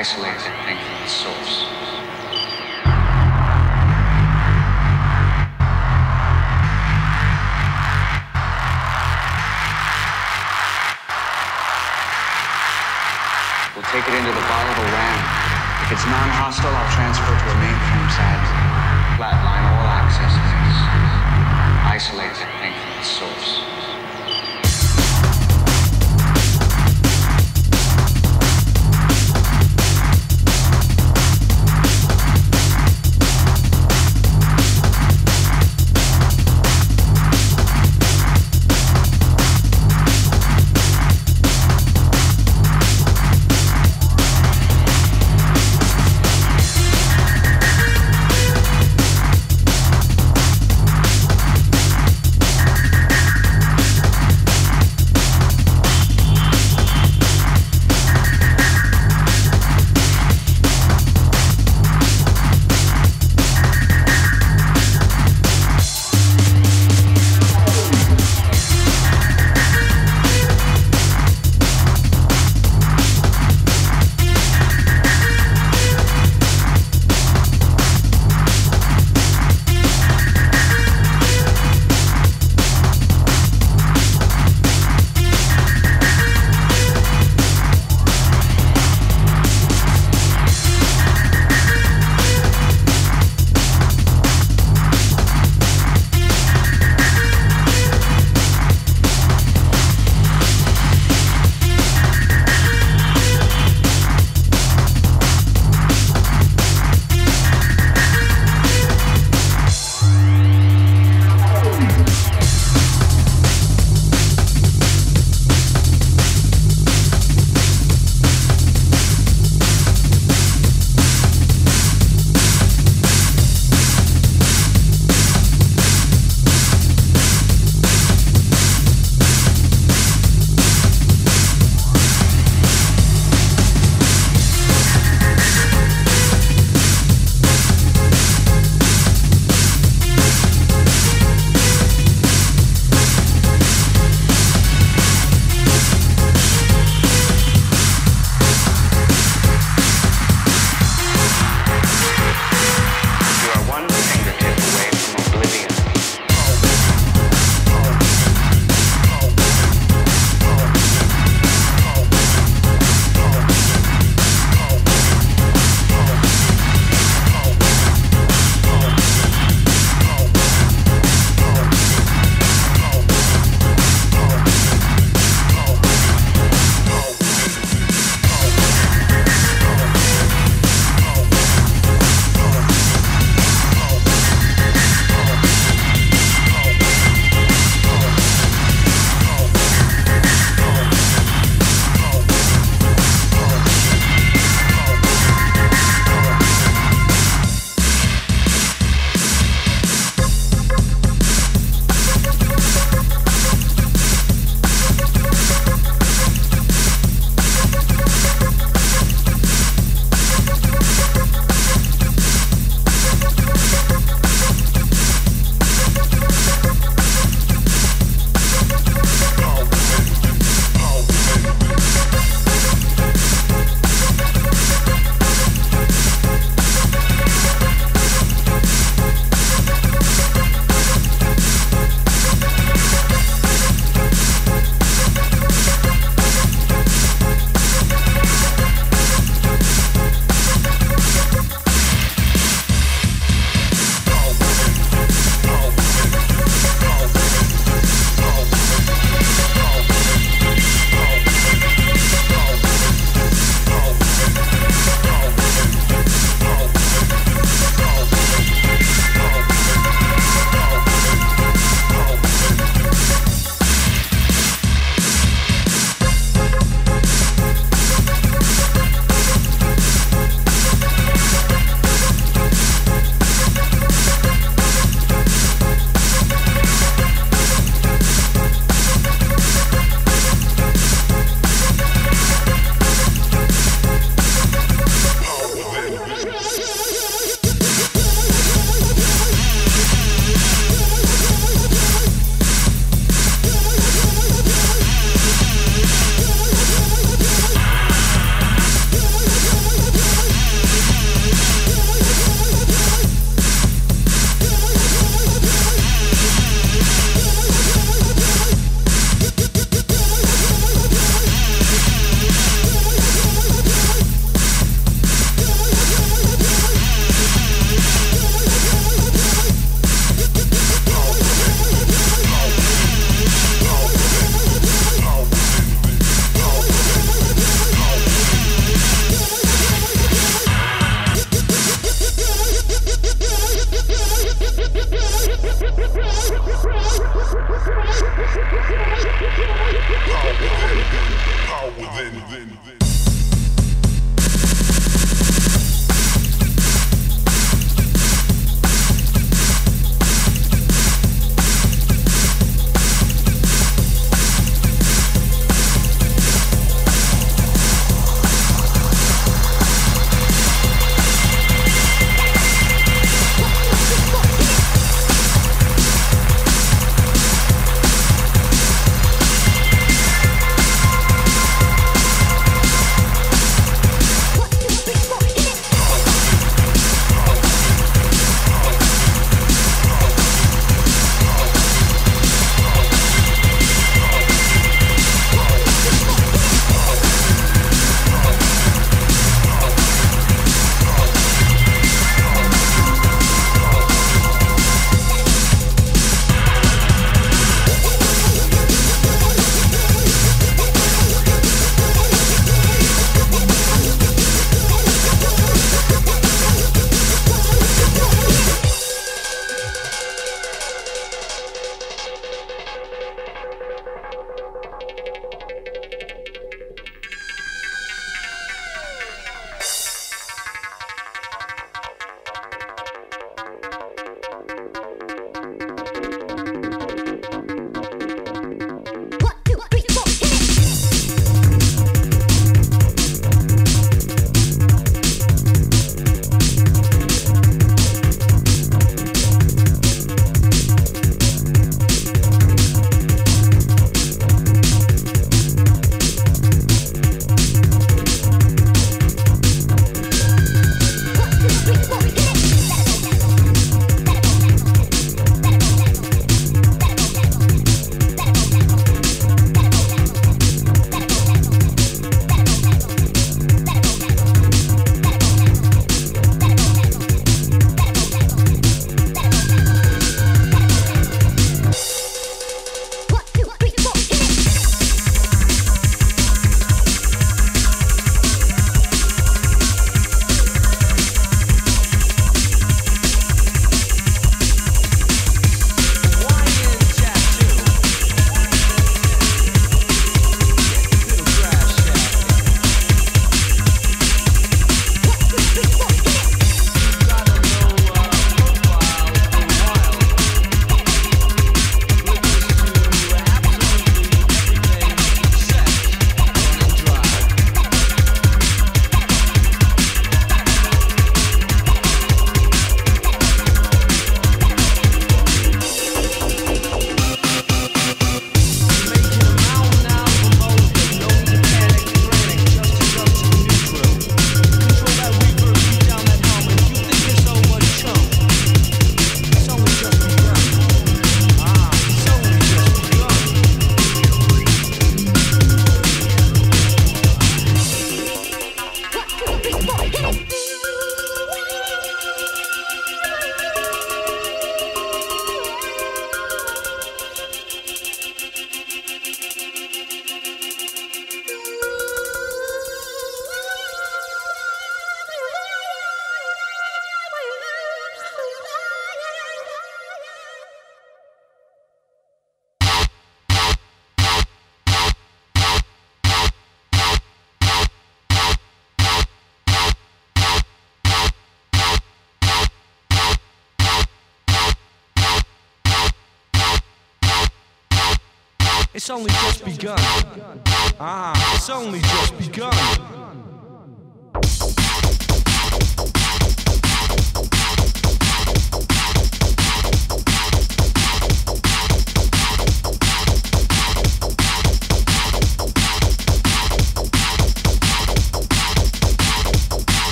isolated.